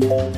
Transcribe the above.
Thank.